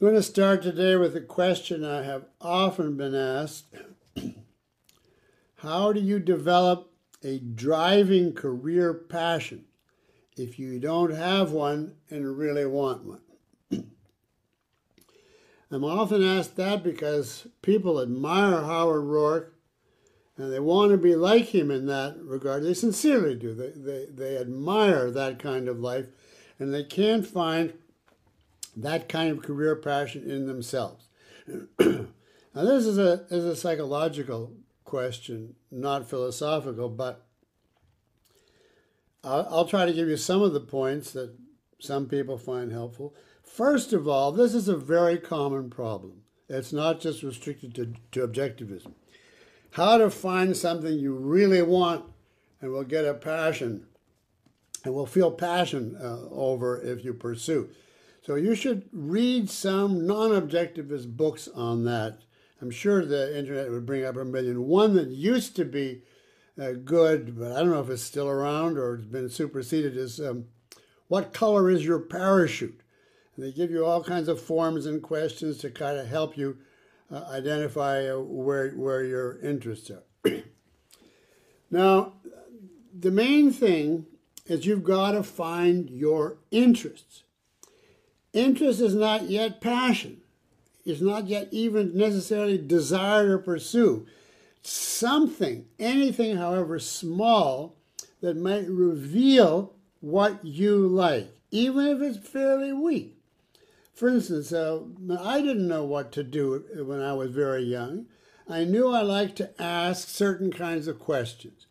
I'm going to start today with a question I have often been asked How do you develop a driving career passion if you don't have one and really want one? I'm often asked that because people admire Howard Roark and they want to be like him in that regard. They sincerely do. They, they, they admire that kind of life and they can't find that kind of career passion in themselves. now, this is a, is a psychological question, not philosophical, but I'll, I'll try to give you some of the points that some people find helpful. First of all, this is a very common problem. It's not just restricted to, to objectivism. How to find something you really want and will get a passion and will feel passion uh, over if you pursue. So you should read some non-objectivist books on that. I'm sure the internet would bring up a million. One that used to be uh, good, but I don't know if it's still around or it's been superseded, is um, What Color is Your Parachute? And they give you all kinds of forms and questions to kind of help you uh, identify uh, where, where your interests are. now, the main thing is you've got to find your interests. Interest is not yet passion. It's not yet even necessarily desire to pursue. Something, anything, however small, that might reveal what you like, even if it's fairly weak. For instance, uh, I didn't know what to do when I was very young. I knew I liked to ask certain kinds of questions.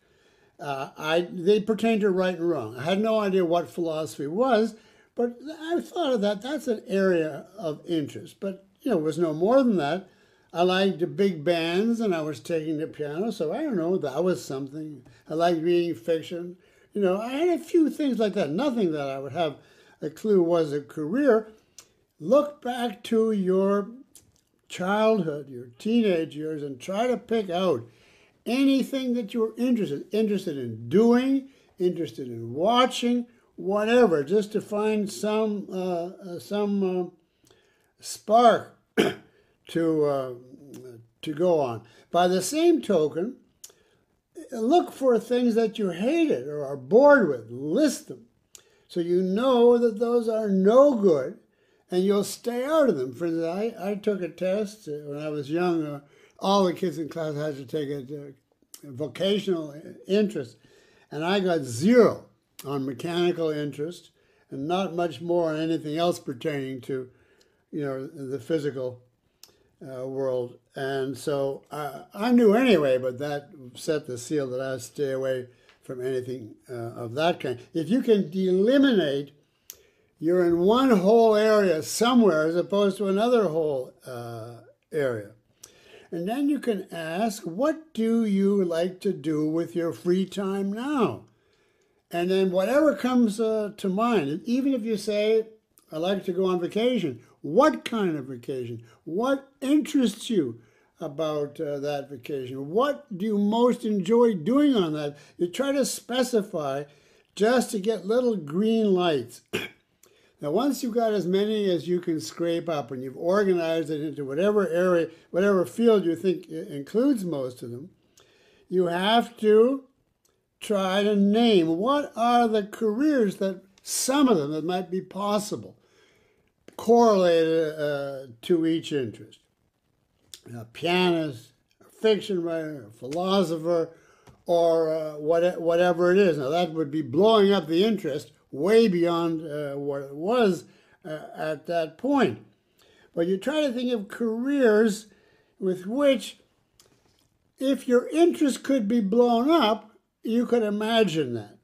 Uh, I, they pertained to right and wrong. I had no idea what philosophy was, but I thought of that. That's an area of interest. But, you know, it was no more than that. I liked the big bands and I was taking the piano. So I don't know, that was something. I liked reading fiction. You know, I had a few things like that. Nothing that I would have a clue was a career. Look back to your childhood, your teenage years, and try to pick out anything that you were interested interested in doing, interested in watching, whatever, just to find some uh, uh some uh, spark to uh, to go on. By the same token, look for things that you hated or are bored with. List them, so you know that those are no good, and you'll stay out of them. For instance, I, I took a test when I was young. Uh, all the kids in class had to take a, a vocational interest, and I got zero on mechanical interest and not much more on anything else pertaining to, you know, the physical uh, world. And so uh, I knew anyway, but that set the seal that I stay away from anything uh, of that kind. If you can eliminate, you're in one whole area somewhere as opposed to another whole uh, area. And then you can ask, what do you like to do with your free time now? And then whatever comes uh, to mind, even if you say, I like to go on vacation, what kind of vacation? What interests you about uh, that vacation? What do you most enjoy doing on that? You try to specify just to get little green lights. now, once you've got as many as you can scrape up and you've organized it into whatever area, whatever field you think includes most of them, you have to try to name what are the careers that some of them that might be possible correlated uh, to each interest. A pianist, a fiction writer, a philosopher, or uh, what, whatever it is. Now, that would be blowing up the interest way beyond uh, what it was uh, at that point. But you try to think of careers with which, if your interest could be blown up, you could imagine that.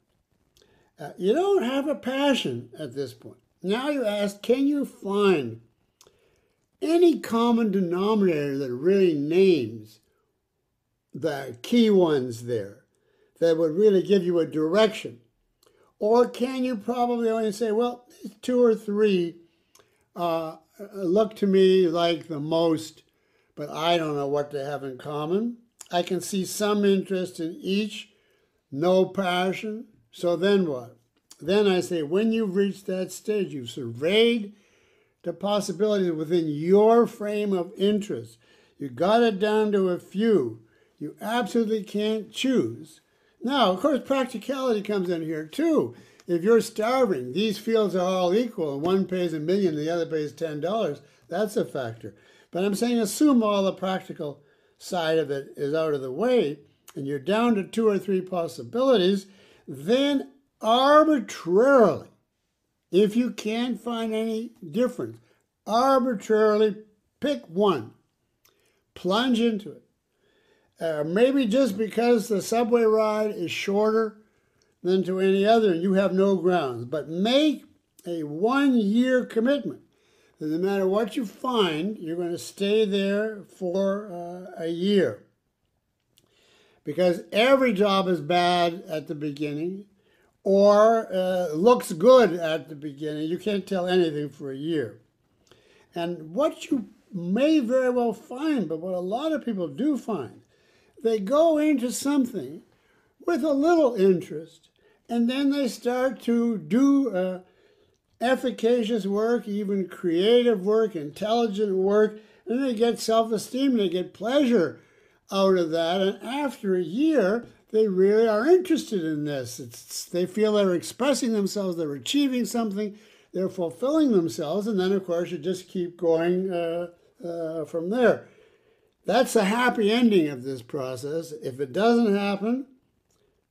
Uh, you don't have a passion at this point. Now you ask, can you find any common denominator that really names the key ones there that would really give you a direction? Or can you probably only say, well, two or three uh, look to me like the most, but I don't know what they have in common. I can see some interest in each, no passion. So then what? Then I say, when you've reached that stage, you've surveyed the possibilities within your frame of interest. You got it down to a few. You absolutely can't choose. Now, of course, practicality comes in here too. If you're starving, these fields are all equal, one pays a million, the other pays ten dollars. That's a factor. But I'm saying assume all the practical side of it is out of the way, and you're down to two or three possibilities. Then arbitrarily, if you can't find any difference, arbitrarily pick one, plunge into it. Uh, maybe just because the subway ride is shorter than to any other and you have no grounds, but make a one year commitment. No matter what you find, you're going to stay there for uh, a year. Because every job is bad at the beginning or uh, looks good at the beginning. You can't tell anything for a year. And what you may very well find, but what a lot of people do find, they go into something with a little interest, and then they start to do uh, efficacious work, even creative work, intelligent work, and they get self esteem, they get pleasure out of that. And after a year, they really are interested in this. It's, they feel they're expressing themselves, they're achieving something, they're fulfilling themselves, and then, of course, you just keep going uh, uh, from there. That's a happy ending of this process. If it doesn't happen,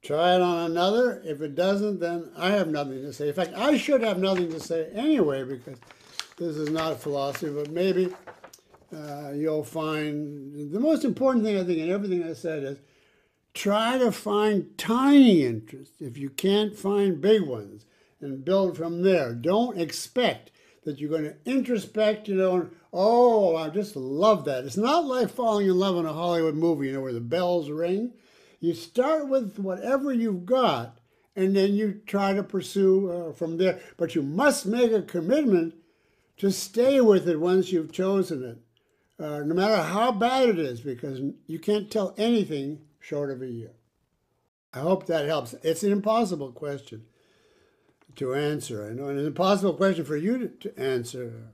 try it on another. If it doesn't, then I have nothing to say. In fact, I should have nothing to say anyway because this is not philosophy, but maybe uh, you'll find the most important thing I think in everything I said is try to find tiny interests if you can't find big ones and build from there. Don't expect that you're going to introspect, you know, oh, I just love that. It's not like falling in love in a Hollywood movie, you know, where the bells ring. You start with whatever you've got, and then you try to pursue uh, from there. But you must make a commitment to stay with it once you've chosen it, uh, no matter how bad it is, because you can't tell anything short of a year. I hope that helps. It's an impossible question to answer. I know, an impossible question for you to, to answer.